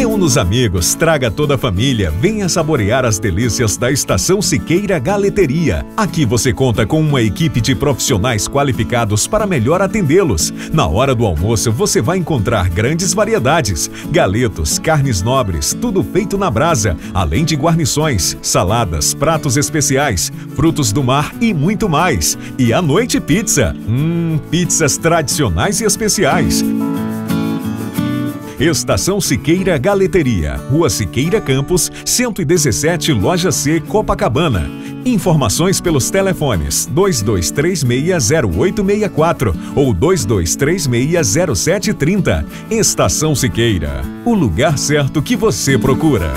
Reúna os amigos, traga toda a família, venha saborear as delícias da Estação Siqueira Galeteria. Aqui você conta com uma equipe de profissionais qualificados para melhor atendê-los. Na hora do almoço você vai encontrar grandes variedades: galetos, carnes nobres, tudo feito na brasa, além de guarnições, saladas, pratos especiais, frutos do mar e muito mais. E à noite pizza. Hum, pizzas tradicionais e especiais. Estação Siqueira Galeteria, Rua Siqueira Campos, 117, Loja C, Copacabana. Informações pelos telefones 22360864 ou 22360730. Estação Siqueira, o lugar certo que você procura.